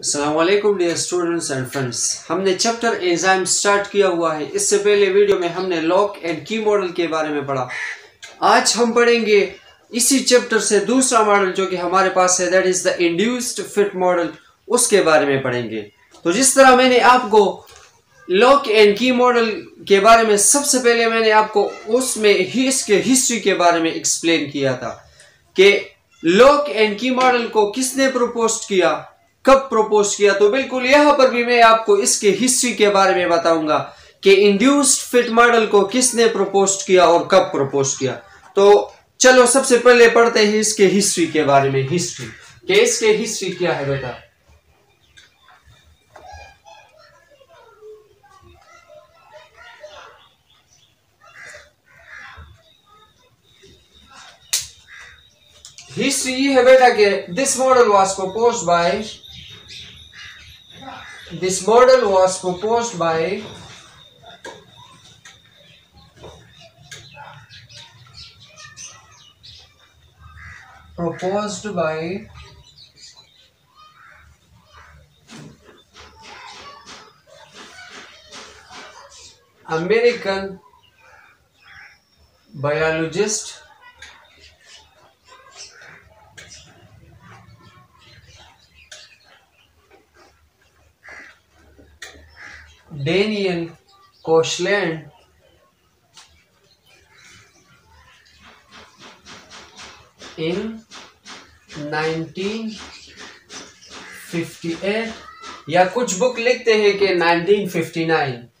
Aslam dear students and friends हमने chapter enzyme start किया हुआ है। इससे पहले वीडियो में हमने लॉक एंड की मॉडल के बारे में पढ़ा। आज हम पढ़ेंगे इसी चैप्टर से दूसरा मॉडल जो कि हमारे पास है that is the induced fit model उसके बारे में पढ़ेंगे। तो जिस तरह मैंने आपको लॉक एंड की मॉडल के बारे में, सबसे पहले मैंने आपको उसमें ही, इसके हिस्ट्री के बारे में एक्सप्लेन किया था कि लॉक एंड की मॉडल को किसने प्रपोज किया? कब प्रपोज किया? तो बिल्कुल यहाँ पर भी मैं आपको इसके हिस्ट्री के बारे में बताऊँगा कि इंड्यूस्ड फिट मॉडल को किसने प्रपोज किया और कब प्रपोज किया। तो चलो सबसे पहले पढ़ते हैं इसके हिस्ट्री के बारे में। हिस्ट्री कि इसके हिस्ट्री क्या है बेटा? हिस्ट्री है बेटा कि this model was proposed by this model was proposed by proposed by American biologist Daniel Koshland in 1958 या कुछ बुक लिखते हैं कि 1959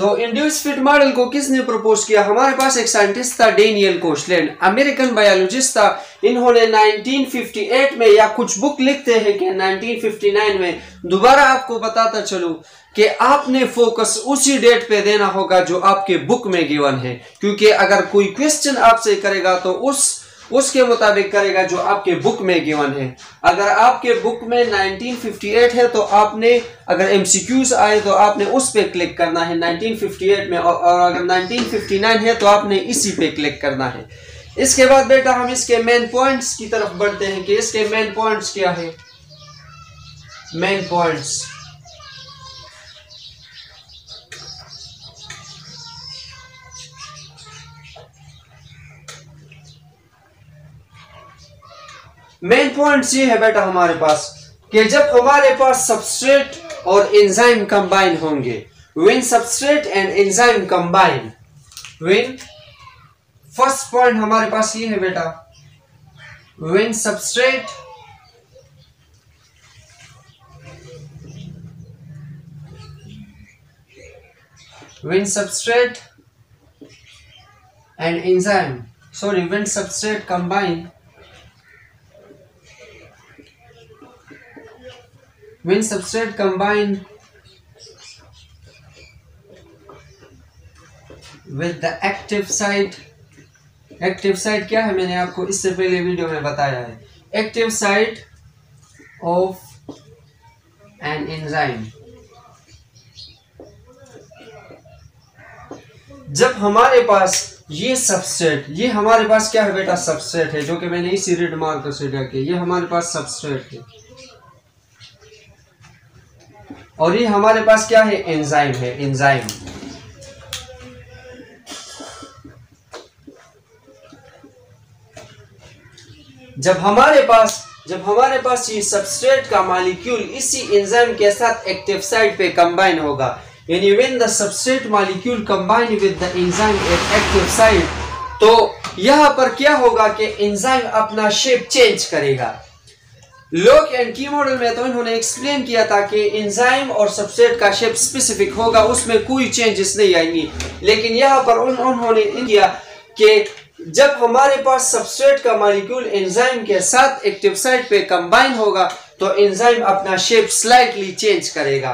तो इंड्यूस फिट मॉडल को किसने प्रपोज किया? हमारे पास एक साइंटिस्ट था डेनियल कोशलैंड अमेरिकन बायोलॉजिस्ट था। इन्होंने 1958 में या कुछ बुक लिखते हैं कि 1959 में। दोबारा आपको बताता चलूँ कि आपने फोकस उसी डेट पे देना होगा जो आपके बुक में गिवन है। क्योंकि अगर कोई क्वेश्चन आपसे करेगा तो उस उसके मुताबिक करेगा जो आपके बुक में गिवन है। अगर आपके बुक में 1958 है तो आपने अगर एमसीक्यूज आए तो आपने उस पे क्लिक करना है 1958 में और, और अगर 1959 है तो आपने इसी पे क्लिक करना है। इसके बाद बेटा हम इसके मेन पॉइंट्स की तरफ़ बढ़ते हैं कि इसके मेन पॉइंट्स क्या है? मेन पॉइंट्स मेन पॉइंट ये है बेटा हमारे पास कि जब हमारे पास सबस्ट्रेट और एंजाइम कंबाइन होंगे when substrate and enzyme combine when first point हमारे पास ये है बेटा when substrate when substrate and enzyme, sorry, when substrate combine when substrate combine with the active site. Active site क्या है? मैंने आपको इससे पहले वीडियो में बताया है। Active site of an enzyme जब हमारे पास ये सबस्ट्रेट ये हमारे पास क्या है बेटा? सबस्ट्रेट है, जो कि मैंने इसी रेड मार्कर से किया। ये हमारे पास सबस्ट्रेट है। और ये हमारे पास क्या है? एंजाइम है एंजाइम जब हमारे पास, जब हमारे पास ये सबस्ट्रेट का मालिक्यूल इसी एंजाइम के साथ एक्टिव साइट पे कंबाइन होगा, यानी when the substrate molecule combine with the enzyme at active site तो यहाँ पर क्या होगा कि एंजाइम अपना शेप चेंज करेगा। लोक एंड की मॉडल में तो इन्होंने एक्सप्लेन किया था कि एंजाइम और सबस्ट्रेट का शेप स्पेसिफिक होगा उसमें कोई चेंजेस नहीं आएँगी। लेकिन यहाँ पर उन, उन्होंने किया कि जब हमारे पास सबस्ट्रेट का मॉलिक्यूल एंजाइम के साथ एक्टिव साइट पे कंबाइन होगा तो एंजाइम अपना शेप स्लाइटली चेंज करेगा।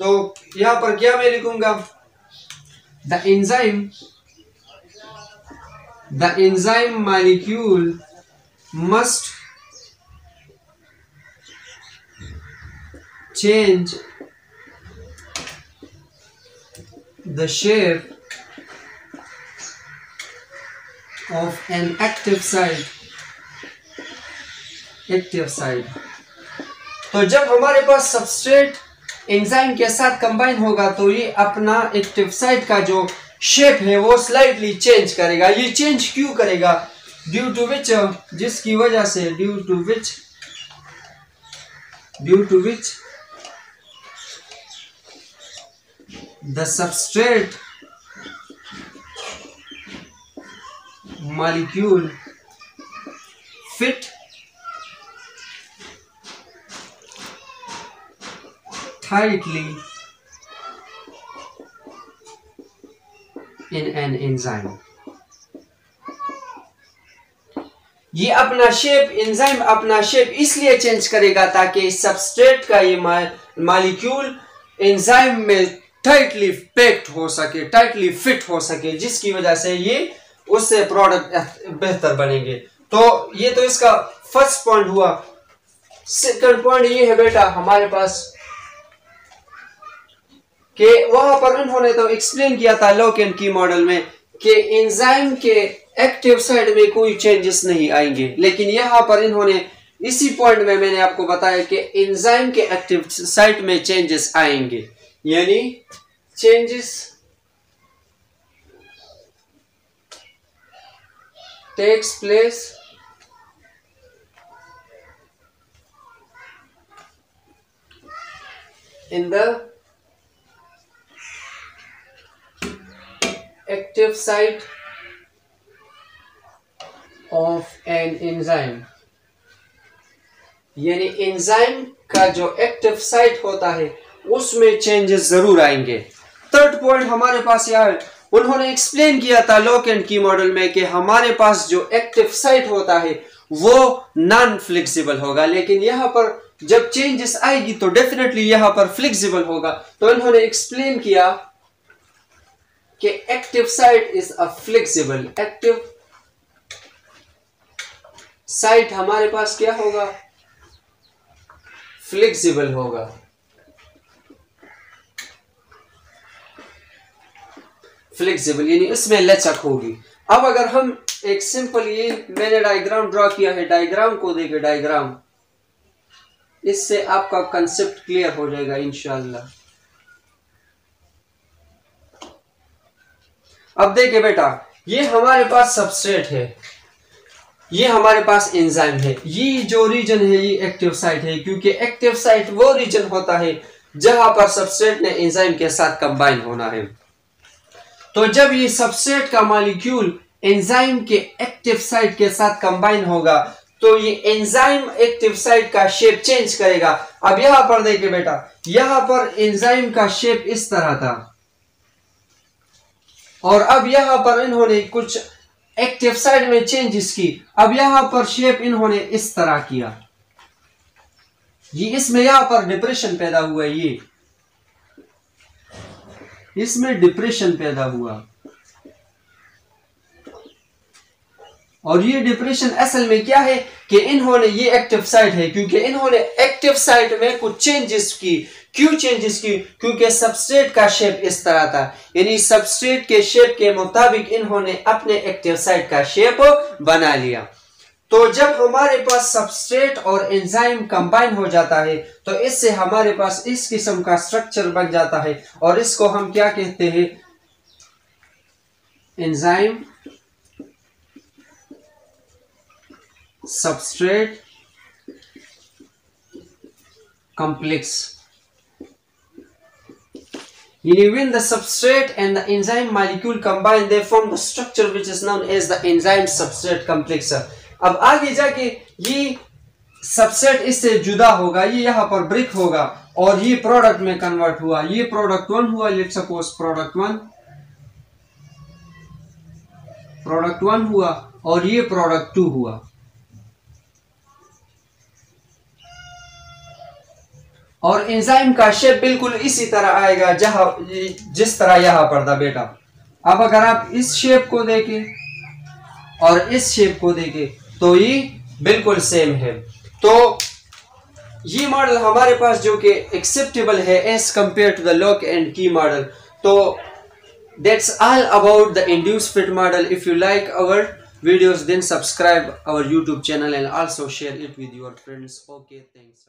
तो यहाँ पर क्या मैं लिखूँगा? The enzyme the enzyme molecule must change the shape of an active site active site तो जब हमारे पास सबस्ट्रेट एंजाइम के साथ कंबाइन होगा तो ये अपना एक्टिव साइड का जो शेप है, वो स्लाइटली चेंज करेगा। ये चेंज क्यों करेगा? ड्यू टू विच जिसकी वजह से due to which due to which the substrate molecule fit tightly in an enzyme. ये अपना शेप एंजाइम अपना शेप इसलिए चेंज करेगा ताकि सबस्ट्रेट का ये मालिक्यूल एंजाइम में टाइटली पैक्ड हो सके टाइटली फिट हो सके, जिसकी वजह से ये उससे प्रोडक्ट बेहतर बनेंगे। तो ये तो इसका फ़र्स्ट पॉइंट हुआ। सेकंड पॉइंट ये है बेटा, हमारे पास कि वहाँ पर उन्होंने तो एक्सप्लेन किया था लॉक एंड की मॉडल में कि एंजाइम के एक्टिव साइड में कोई चेंजेस नहीं आएँगे। लेकिन यहाँ पर इन्होंने इसी पॉइंट में मैंने आपको बताया कि एंजाइम के एक्टिव साइट में चेंजेस आएँगे। यानी changes takes place in the active site of an enzyme यानी एंजाइम का जो एक्टिव साइट होता है उसमें चेंजेस ज़रूर आएँगे। थर्ड पॉइंट हमारे पास यह है उन्होंने एक्सप्लेन किया था लॉक एंड की मॉडल में कि हमारे पास जो एक्टिव साइट होता है, वो नॉन फ्लेक्सिबल होगा। लेकिन यहाँ पर जब चेंजेस आएगी तो डेफिनेटली यहाँ पर फ्लेक्सिबल होगा। तो इन्होंने एक्सप्लेन किया कि active site is a flexible active site हमारे पास क्या होगा? फ्लेक्सिबल होगा। फ्लेक्सिबल यानी इसमें लचक होगी। अब अगर हम एक सिंपल ये, मैंने डायग्राम ड्रॉ किया है डायग्राम को देखे डायग्राम इससे आपका कंसेप्ट क्लियर हो जाएगा इनशाला अब देखिए बेटा, ये हमारे पास सबस्ट्रेट है। ये हमारे पास एंजाइम है। ये जो रीजन है, ये एक्टिव साइट है, क्योंकि एक्टिव साइट वो रीजन होता है जहाँ पर सबस्ट्रेट ने एंजाइम के साथ कंबाइन होना है। तो जब ये सबस्ट्रेट का मॉलिक्यूल एंजाइम के एक्टिव साइट के साथ कंबाइन होगा तो ये एंजाइम एक्टिव साइट का शेप चेंज करेगा। अब यहाँ पर देखिए बेटा, यहाँ पर एंजाइम का शेप इस तरह था। और अब यहाँ पर इन्होंने कुछ एक्टिव साइड में चेंजेस की। अब यहाँ पर शेप इन्होंने इस तरह किया। ये इसमें यहाँ पर डिप्रेशन पैदा हुआ, ये। इसमें डिप्रेशन पैदा हुआ। और ये डिप्रेशन असल में क्या है कि इन्होंने ये एक्टिव साइट है, क्योंकि इन्होंने एक्टिव साइट में कुछ चेंजेस की। क्यों चेंजेस की? क्योंकि सबस्ट्रेट का शेप इस तरह था। यानी सबस्ट्रेट के शेप के मुताबिक इन्होंने अपने एक्टिव साइट का शेप बना लिया। तो जब हमारे पास सबस्ट्रेट और एंजाइम कंबाइन हो जाता है तो इससे हमारे पास इस किस्म का स्ट्रक्चर बन जाता है और इसको हम क्या कहते हैं enzyme substrate complex when the substrate and the enzyme molecule combine they form the structure which is known as the enzyme substrate complex अब आगे जाके ये सबसेट इससे जुदा होगा, ये यहाँ पर ब्रिक होगा, और ये प्रोडक्ट में कन्वर्ट हुआ। ये प्रोडक्ट वन हुआ? Let suppose product one product one हुआ, और ये प्रोडक्ट टू हुआ। और एंजाइम का शेप बिल्कुल इसी तरह आएगा, जहाँ जिस तरह यहाँ पर था बेटा। अब अगर आप इस शेप को देखें, और इस शेप को देखें तो ये बिल्कुल सेम है। तो ये मॉडल हमारे पास जो कि एक्सेप्टेबल है as compare to the lock and key model तो that's all about the induce fit model if you like our videos then subscribe our YouTube channel and also share it with your friends okay thanks